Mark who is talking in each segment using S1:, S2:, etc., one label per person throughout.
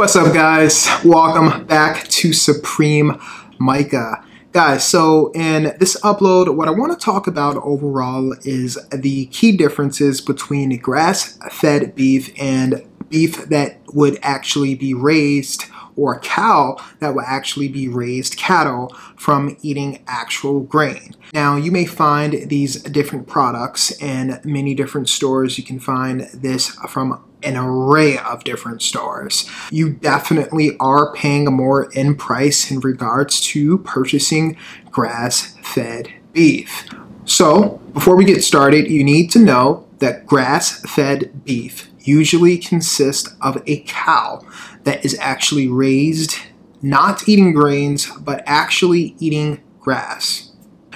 S1: What's up guys? Welcome back to Supreme Micah. Guys, so in this upload, what I want to talk about overall is the key differences between grass-fed beef and beef that would actually be raised or cow that will actually be raised cattle from eating actual grain. Now, you may find these different products in many different stores. You can find this from an array of different stores. You definitely are paying more in price in regards to purchasing grass-fed beef. So, before we get started, you need to know that grass-fed beef usually consists of a cow that is actually raised not eating grains, but actually eating grass.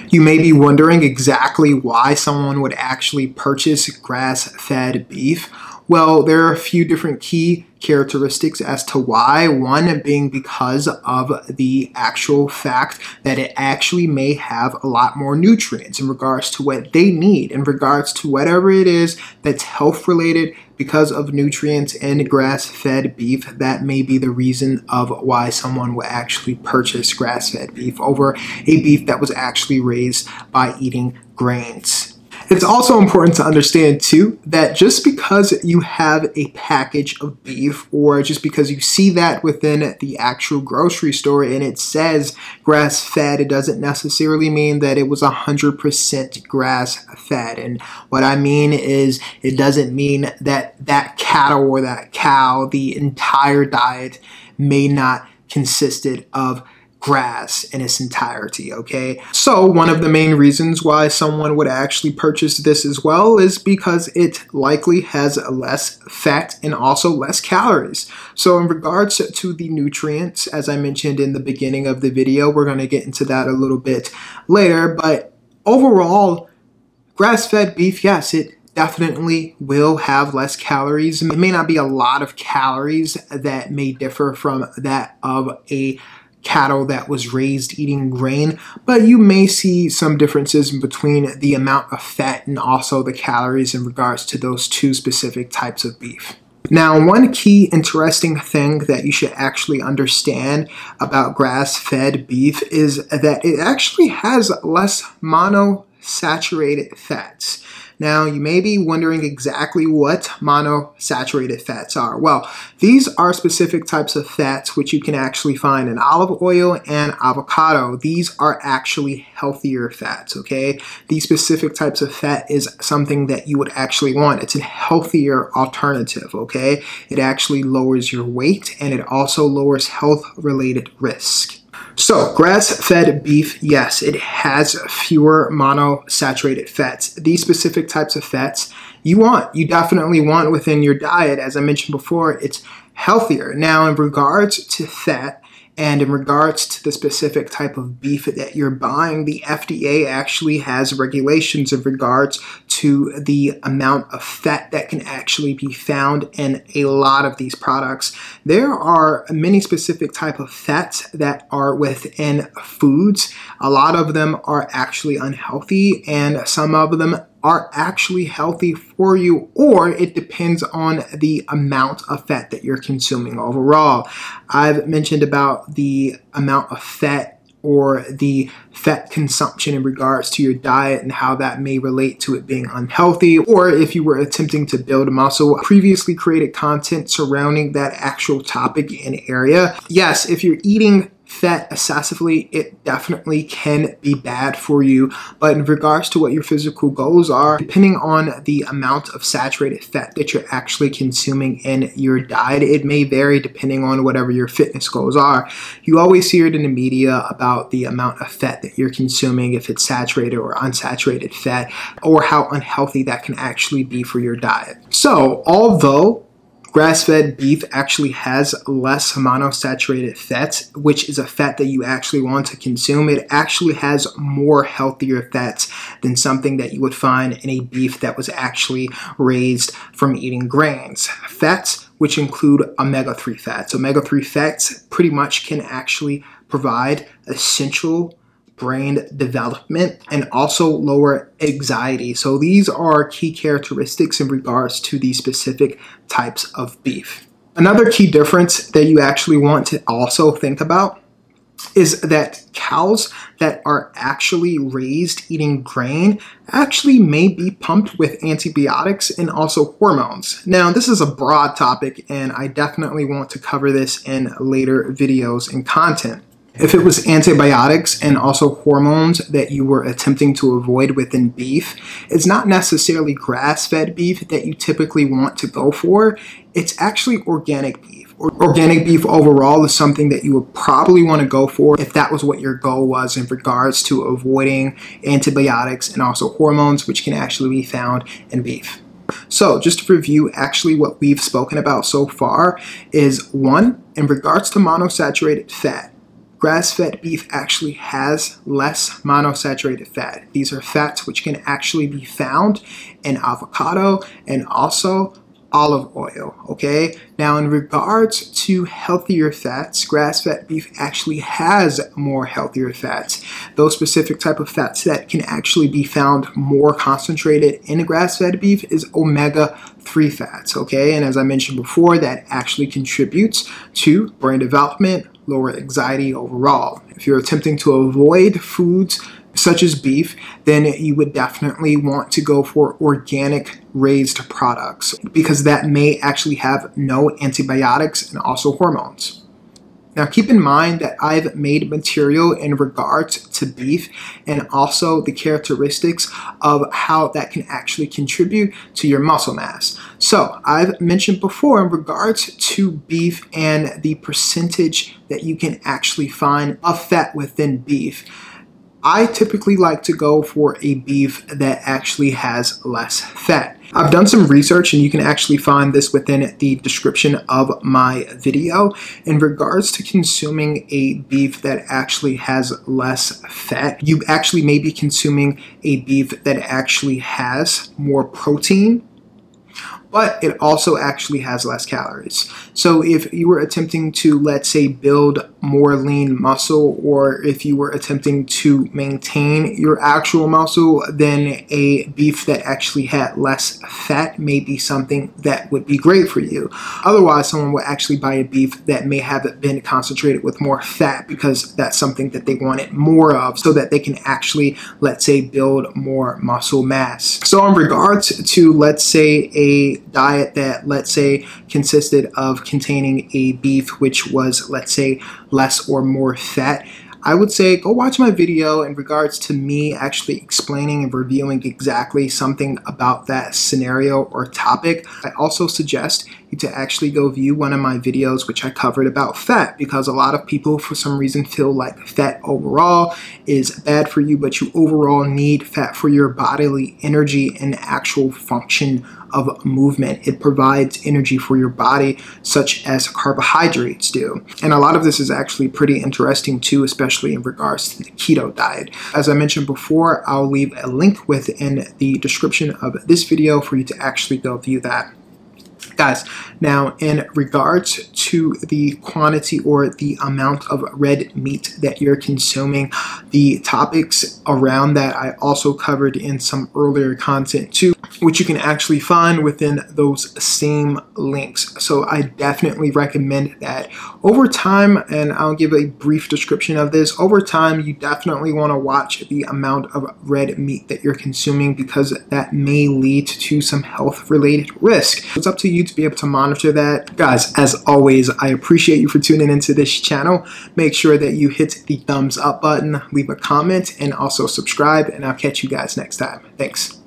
S1: You may be wondering exactly why someone would actually purchase grass-fed beef. Well, there are a few different key characteristics as to why. One being because of the actual fact that it actually may have a lot more nutrients in regards to what they need, in regards to whatever it is that's health related because of nutrients in grass-fed beef. That may be the reason of why someone will actually purchase grass-fed beef over a beef that was actually raised by eating grains. It's also important to understand too that just because you have a package of beef or just because you see that within the actual grocery store and it says grass fed, it doesn't necessarily mean that it was 100% grass fed. And what I mean is it doesn't mean that that cattle or that cow, the entire diet may not consisted of grass in its entirety, okay? So one of the main reasons why someone would actually purchase this as well is because it likely has less fat and also less calories. So in regards to the nutrients, as I mentioned in the beginning of the video, we're gonna get into that a little bit later, but overall, grass-fed beef, yes, it definitely will have less calories. It may not be a lot of calories that may differ from that of a cattle that was raised eating grain, but you may see some differences between the amount of fat and also the calories in regards to those two specific types of beef. Now, one key interesting thing that you should actually understand about grass-fed beef is that it actually has less monosaturated fats. Now, you may be wondering exactly what monosaturated fats are. Well, these are specific types of fats which you can actually find in olive oil and avocado. These are actually healthier fats, okay? These specific types of fat is something that you would actually want. It's a healthier alternative, okay? It actually lowers your weight and it also lowers health-related risk. So, grass-fed beef, yes, it has fewer monosaturated fats. These specific types of fats you want, you definitely want within your diet. As I mentioned before, it's healthier. Now, in regards to fat, and in regards to the specific type of beef that you're buying, the FDA actually has regulations in regards to the amount of fat that can actually be found in a lot of these products. There are many specific type of fats that are within foods. A lot of them are actually unhealthy and some of them are actually healthy for you or it depends on the amount of fat that you're consuming overall. I've mentioned about the amount of fat or the fat consumption in regards to your diet and how that may relate to it being unhealthy or if you were attempting to build muscle previously created content surrounding that actual topic and area yes if you're eating fat excessively, it definitely can be bad for you. But in regards to what your physical goals are, depending on the amount of saturated fat that you're actually consuming in your diet, it may vary depending on whatever your fitness goals are. You always hear it in the media about the amount of fat that you're consuming, if it's saturated or unsaturated fat, or how unhealthy that can actually be for your diet. So, although Grass-fed beef actually has less monosaturated fats, which is a fat that you actually want to consume. It actually has more healthier fats than something that you would find in a beef that was actually raised from eating grains. Fats which include omega-3 fats. Omega-3 fats pretty much can actually provide essential brain development and also lower anxiety. So these are key characteristics in regards to these specific types of beef. Another key difference that you actually want to also think about is that cows that are actually raised eating grain actually may be pumped with antibiotics and also hormones. Now, this is a broad topic, and I definitely want to cover this in later videos and content. If it was antibiotics and also hormones that you were attempting to avoid within beef, it's not necessarily grass fed beef that you typically want to go for. It's actually organic beef. Organic beef overall is something that you would probably want to go for if that was what your goal was in regards to avoiding antibiotics and also hormones, which can actually be found in beef. So, just to review, actually, what we've spoken about so far is one, in regards to monosaturated fat, grass-fed beef actually has less monosaturated fat. These are fats which can actually be found in avocado and also olive oil, okay? Now, in regards to healthier fats, grass-fed beef actually has more healthier fats. Those specific type of fats that can actually be found more concentrated in grass-fed beef is omega-3 fats, okay? And as I mentioned before, that actually contributes to brain development, lower anxiety overall. If you're attempting to avoid foods such as beef, then you would definitely want to go for organic raised products because that may actually have no antibiotics and also hormones. Now keep in mind that I've made material in regards to beef and also the characteristics of how that can actually contribute to your muscle mass. So I've mentioned before in regards to beef and the percentage that you can actually find of fat within beef. I typically like to go for a beef that actually has less fat. I've done some research and you can actually find this within the description of my video in regards to consuming a beef that actually has less fat. You actually may be consuming a beef that actually has more protein but it also actually has less calories. So if you were attempting to, let's say, build more lean muscle, or if you were attempting to maintain your actual muscle, then a beef that actually had less fat may be something that would be great for you. Otherwise, someone would actually buy a beef that may have been concentrated with more fat because that's something that they wanted more of so that they can actually, let's say, build more muscle mass. So in regards to, let's say, a diet that, let's say, consisted of containing a beef which was, let's say, less or more fat, I would say go watch my video in regards to me actually explaining and reviewing exactly something about that scenario or topic. I also suggest to actually go view one of my videos which I covered about fat because a lot of people for some reason feel like fat overall is bad for you but you overall need fat for your bodily energy and actual function of movement. It provides energy for your body, such as carbohydrates do. And a lot of this is actually pretty interesting too, especially in regards to the keto diet. As I mentioned before, I'll leave a link within the description of this video for you to actually go view that. Guys, now in regards to the quantity or the amount of red meat that you're consuming, the topics around that I also covered in some earlier content too, which you can actually find within those same links. So I definitely recommend that. Over time, and I'll give a brief description of this, over time you definitely want to watch the amount of red meat that you're consuming because that may lead to some health related risk. It's up to you to be able to monitor that. Guys, as always, I appreciate you for tuning into this channel. Make sure that you hit the thumbs up button, leave a comment, and also subscribe, and I'll catch you guys next time. Thanks.